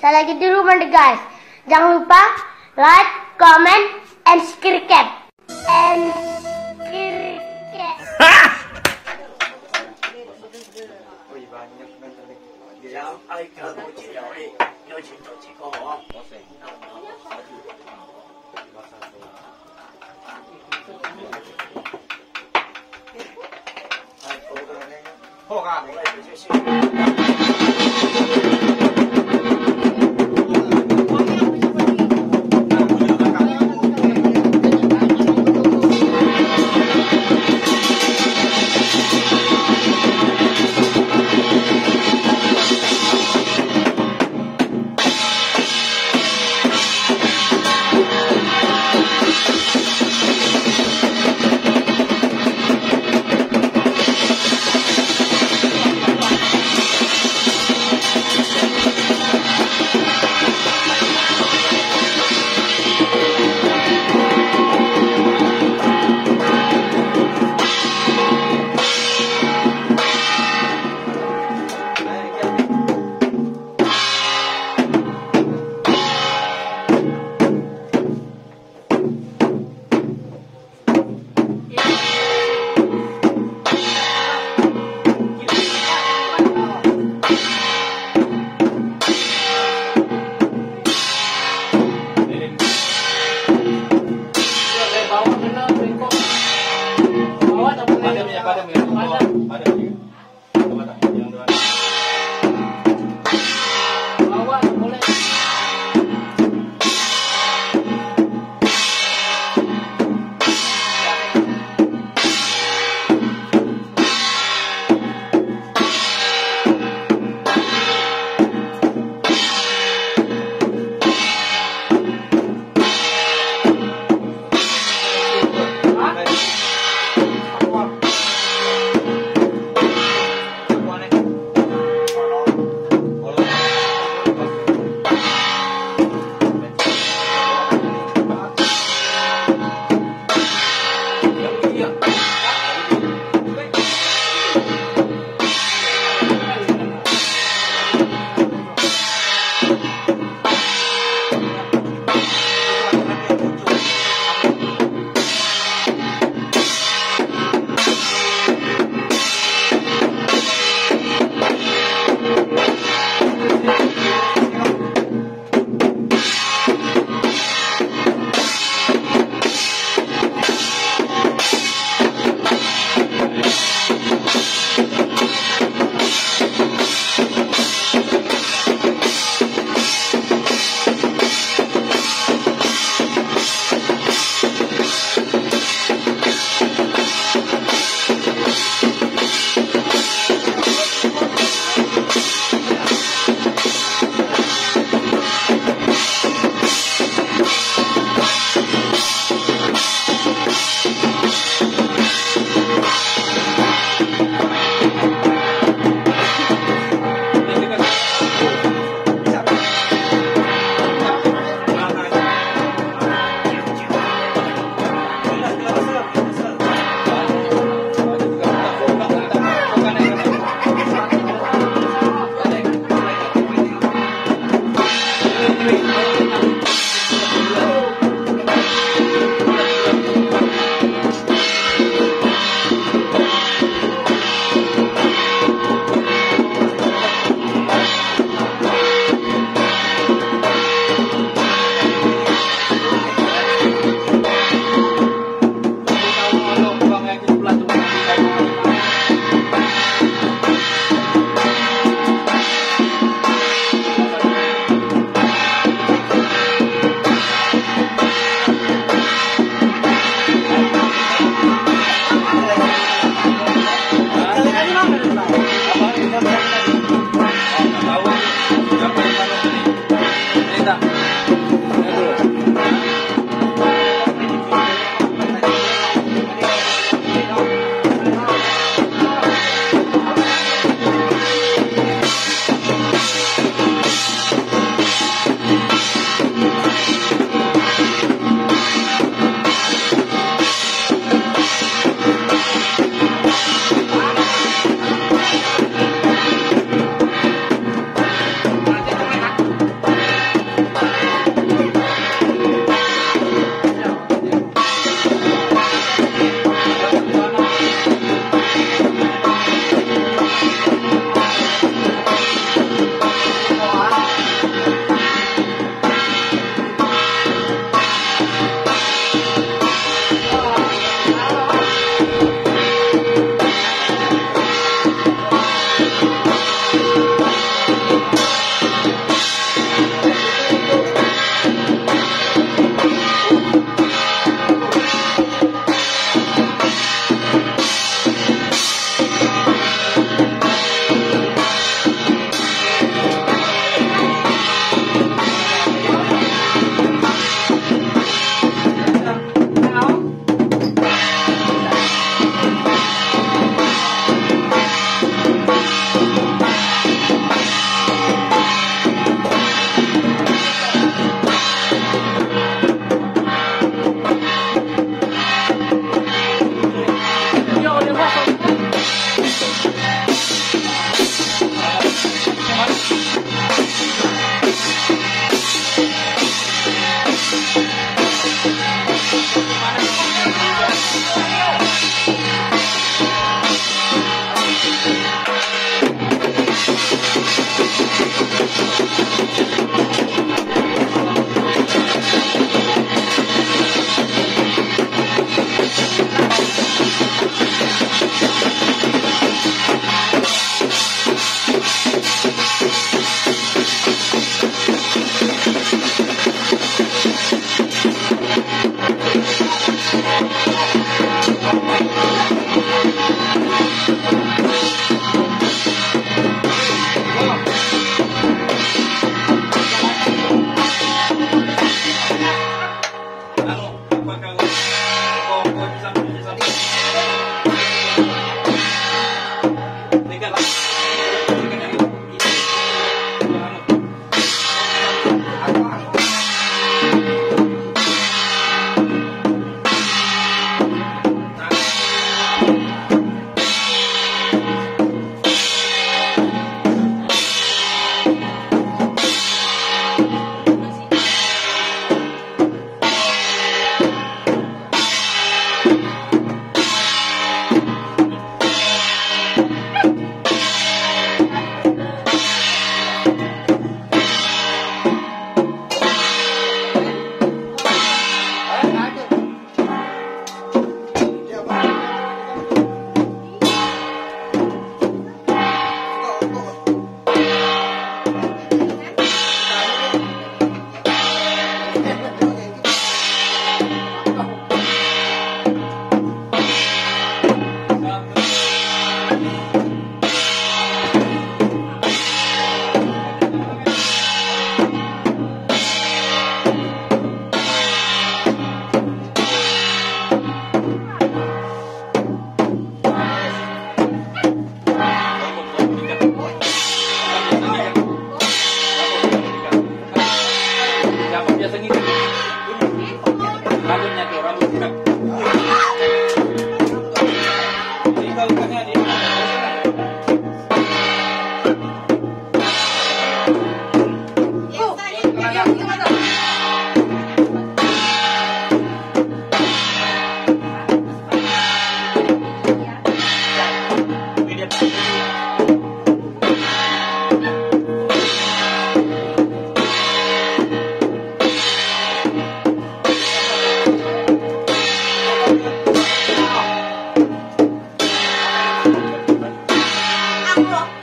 saya lagi di rumah deh guys. Jangan lupa like, comment, and subscribe. And subscribe. Hãy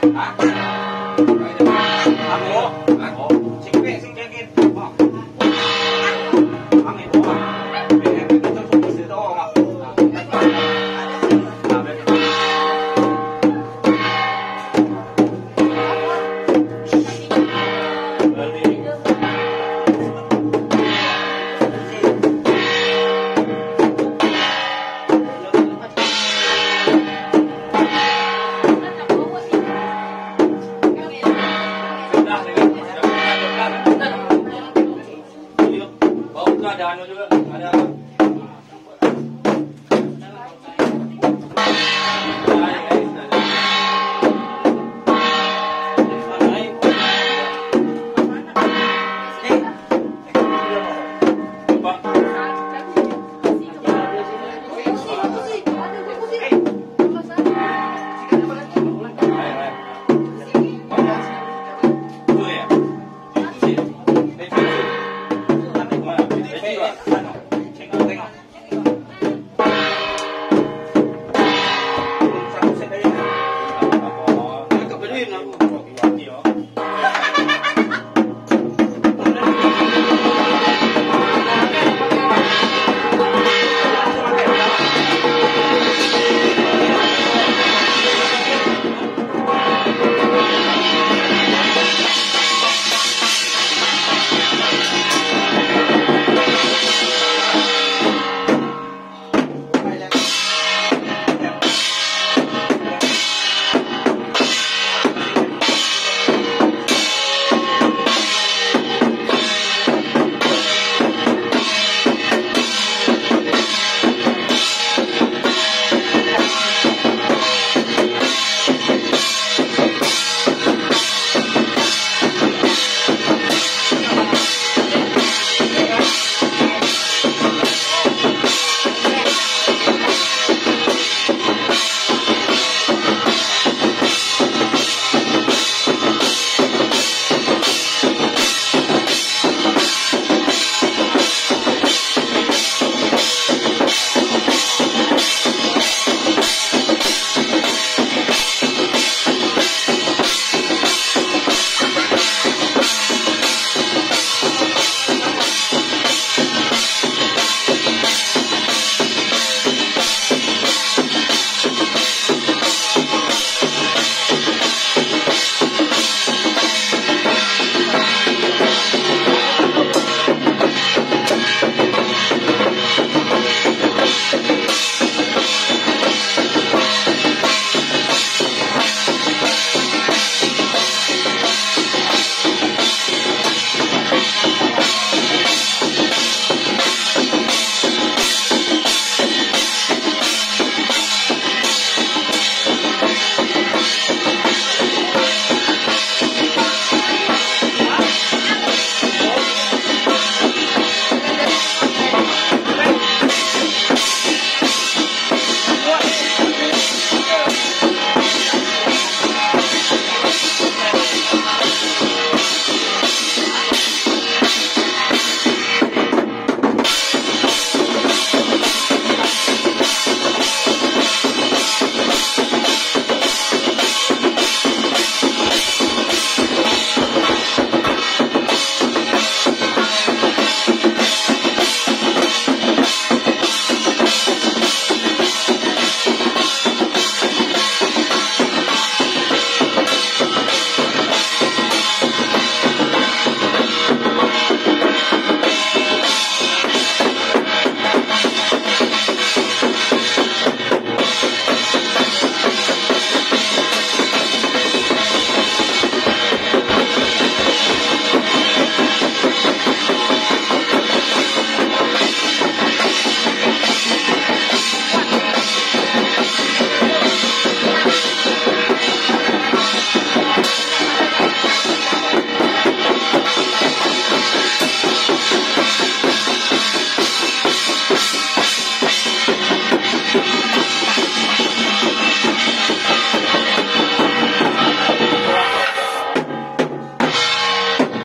啊啊啊